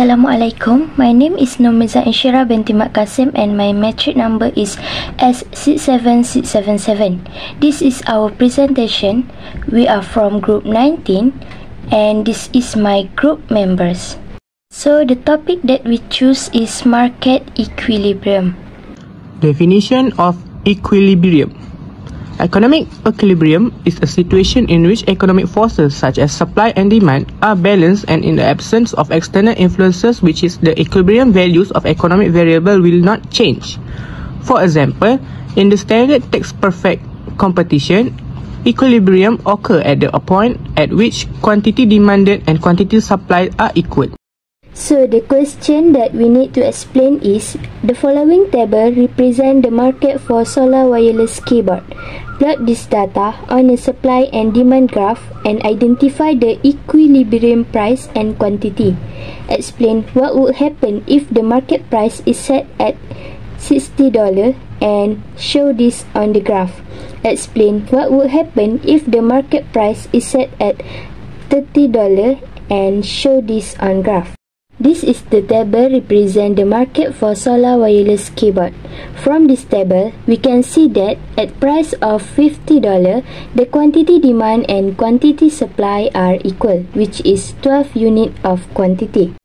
Assalamualaikum. My name is Nomiza Inshira binti Mat Kasim and my metric number is S67677. This is our presentation. We are from group 19 and this is my group members. So the topic that we choose is market equilibrium. Definition of equilibrium. Economic equilibrium is a situation in which economic forces such as supply and demand are balanced and in the absence of external influences which is the equilibrium values of economic variable will not change. For example, in the standard text perfect competition, equilibrium occur at the point at which quantity demanded and quantity supplied are equal. So the question that we need to explain is the following table represent the market for solar wireless keyboard. Plot this data on a supply and demand graph and identify the equilibrium price and quantity. Explain what would happen if the market price is set at $60 and show this on the graph. Explain what would happen if the market price is set at $30 and show this on graph. This is the table represent the market for solar wireless keyboard. From this table, we can see that at price of $50, the quantity demand and quantity supply are equal, which is 12 unit of quantity.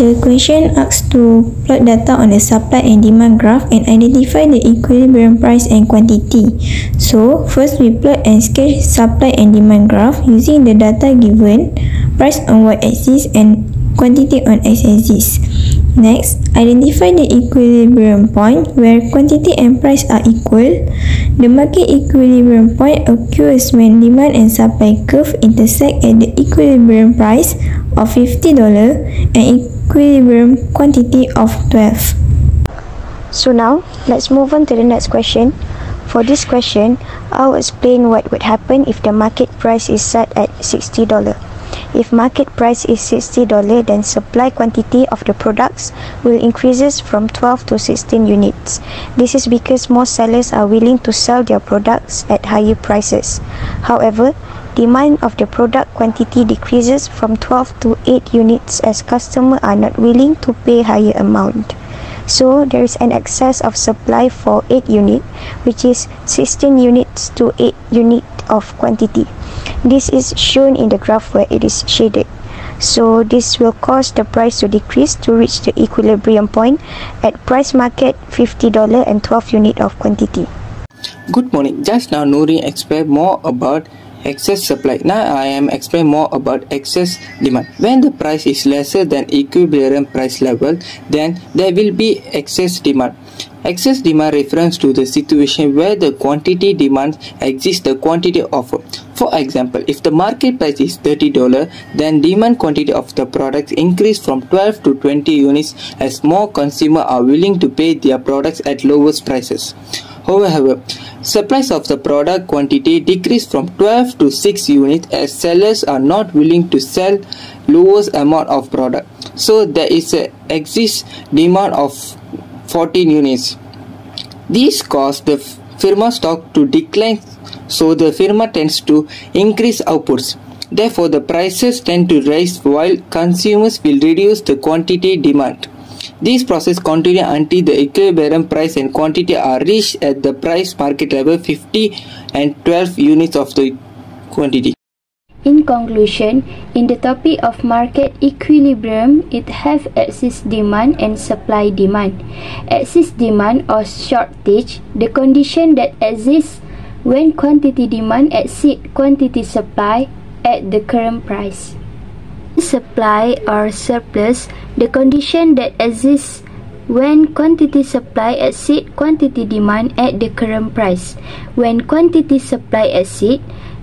The question asks to plot data on the supply and demand graph and identify the equilibrium price and quantity. So, first we plot and sketch supply and demand graph using the data given, price on y-axis and quantity on x-axis. Next, identify the equilibrium point where quantity and price are equal. The market equilibrium point occurs when demand and supply curve intersect at the equilibrium price of $50 and equilibrium quantity of 12. So now, let's move on to the next question. For this question, I'll explain what would happen if the market price is set at $60. If market price is $60, then supply quantity of the products will increases from 12 to 16 units. This is because more sellers are willing to sell their products at higher prices. However, demand of the product quantity decreases from 12 to 8 units as customers are not willing to pay higher amount. So there is an excess of supply for 8 unit which is 16 units to 8 unit of quantity. This is shown in the graph where it is shaded. So this will cause the price to decrease to reach the equilibrium point at price market $50 and 12 unit of quantity. Good morning. Just now Nuri explained more about excess supply. Now I am explain more about excess demand. When the price is lesser than equilibrium price level, then there will be excess demand. Excess demand refers to the situation where the quantity demand exceeds the quantity offered. For example, if the market price is $30, then demand quantity of the product increase from 12 to 20 units as more consumers are willing to pay their products at lowest prices. However, supplies of the product quantity decrease from 12 to 6 units as sellers are not willing to sell lowest amount of product. So there is a exists demand of 14 units. This caused the firma stock to decline so the firma tends to increase outputs. Therefore, the prices tend to rise while consumers will reduce the quantity demand. This process continues until the equilibrium price and quantity are reached at the price market level 50 and 12 units of the quantity. In conclusion, in the topic of market equilibrium, it have excess demand and supply demand. Excess demand or shortage, the condition that exists when quantity demand exceed quantity supply at the current price supply or surplus, the condition that exists when quantity supply exceed quantity demand at the current price. When quantity supply exceed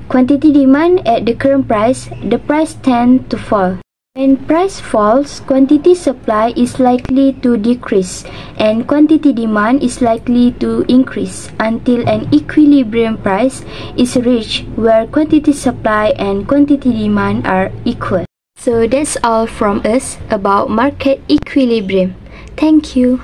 quantity demand at the current price, the price tend to fall. When price falls, quantity supply is likely to decrease and quantity demand is likely to increase until an equilibrium price is reached where quantity supply and quantity demand are equal. So that's all from us about market equilibrium. Thank you.